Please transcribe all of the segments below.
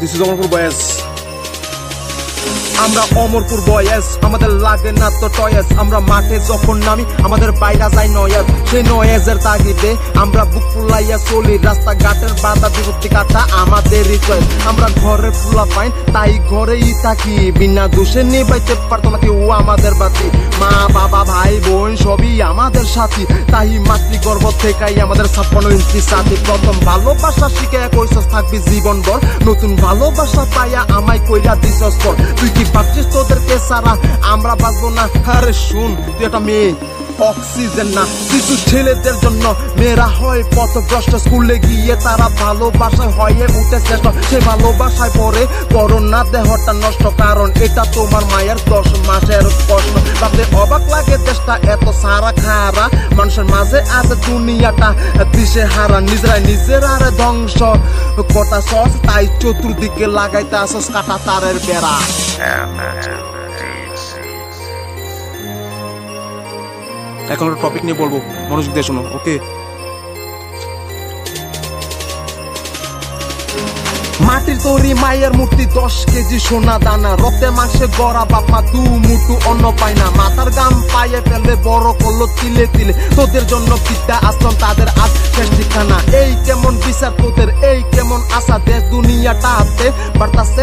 This is Amarpur বয়েস আমরা অমরপুর বয়েস, আমাদের লাগে না তো টয়েস। আমরা মাঠে যখন নামি, আমাদের বাইরা যায় নয়েজ সেই নয়েজের তাগিদে আমরা বুক ফুলাইয়া চলি। রাস্তাঘাটের বাধা বিপত্তি কাটা আমাদের চয়েস আমরা ঘরে ফুলা পাইন, তাই ঘরেই থাকি। বিনা দোষে নিবাইতে পারতো না কেউ আমাদের বাতি। মা, বাবা, ভাই, বোন, সবই আমাদের সাথী। তাই মাতৃগর্ভ থেকেই আমাদের ছাপ্পান্ন ইঞ্চি সাথী প্রথম ভালোবাসা শিখে কইসস থাকবি জীবন ভর নতুন ভালোবাসা পাইয়া আমায় কইরা দিছস তুই কি ভাবছিস তোদেরকে সারা? আমরা বাঁচবো না। আরে শুন তুই একটা মেয়ে। অক্সিজেন না। কিছু ছেলেদের জন্য মেয়েরা হয় পথভ্রষ্ট। স্কুলে গিয়ে তারা ভালোবাসায় হয়ে উঠে শ্রেষ্ঠ। সে ভালোবাসায় পরে করোনা দেহটা নষ্ট। কারণ এটা তোমার মায়ের দশ মাসের কষ্ট ভাবতে অবাক লাগে দেশটা এত সারা খারা। মানুষের মাঝে আছে দুনিয়াটা দিশে হারা। নিজেরাই নিজের আরে ধ্বংস। কটা সস তাই চতুর্দিকে লাগাইতে আসস কাটা তারের বেড়া। এখন একটা টপিক নিয়ে বলব। মনোযোগ দিয়ে শোনো ওকে মাটির তৈরি মায়ের মূর্তি, দশ কেজি সোনা দানা। রক্তে মাংসে গড়া বাপমা, দু মুটু অন্ন পায় না। মাথার গাম পায়ে ফেলে বড় করল তিলে তিলে। তোদের জন্য বিদ্যা আশ্রম, তাদের আজ শেষ ঠিকানা। এই কেমন বিচার তোদের, এই কেমন আশা দেশ দুনিয়াটা হাতে বাড়তাছে।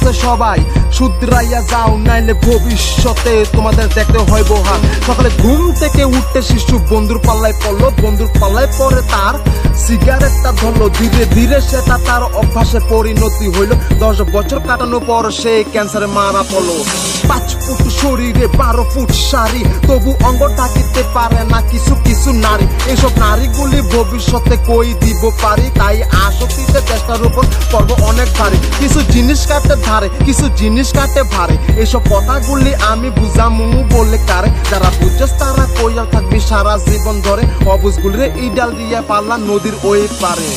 আছে সবাই। শুধরাইয়া যাও, নাইলে ভবিষ্যতে তোমাদের দেখতে হইব হাত সকালে ঘুম থেকে উঠতে শিশু বন্ধুর পাল্লায় পড়ল, বন্ধুর পাল্লায় পরে তার সিগারেটটা ধরলো। ধীরে ধীরে সেটা তার অভ্যাসে পরিণতি হইল। দশ বছর কাটানোর পর সে ক্যান্সারে মারা পড়ল। পাঁচ ফুট শরীরে বারো ফুট শাড়ি তবু অঙ্গ ঢাকিতে পারে না কিছু কিছু নারী। এসব নারীগুলি ভবিষ্যতে কই দিব পারি? তাই আসক্তিতে চেষ্টার উপর পর্ব অনেক ভারী। কিছু জিনিস কাটে ধারে, কিছু জিনিস কাটে ভারে। এসব কথাগুলি আমি বুঝামু বলে কারে। যারা বুঝছস তারা কইয়া থাকবি সারা জীবন ধরে। অবুজগুলিরে ইডাল দিয়ে পাল্লা নদীর ওই পারে।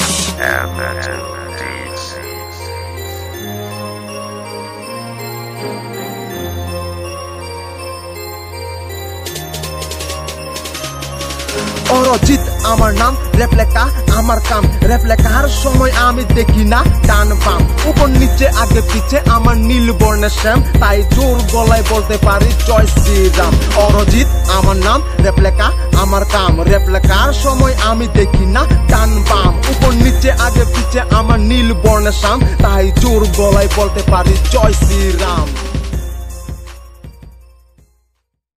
অরজিৎ, আমার নাম রেপ্লেকা, আমার কাম রেপ্লেকার, সময় আমি দেখি না ডান বাম। উপর নিচে, আগে পিছে, আমার নীল বর্ণের শ্যাম, তাই জোর গলায় বলতে পারি জয় শ্রীরাম। অরজিৎ, আমার নাম রেপ্লেকা, আমার কাম রেপ্লেকার, সময় আমি দেখি না ডান বাম। উপর নিচে, আগে পিছে, আমার নীল বর্ণের শ্যাম, তাই জোর গলায় বলতে পারি জয় শ্রীরাম।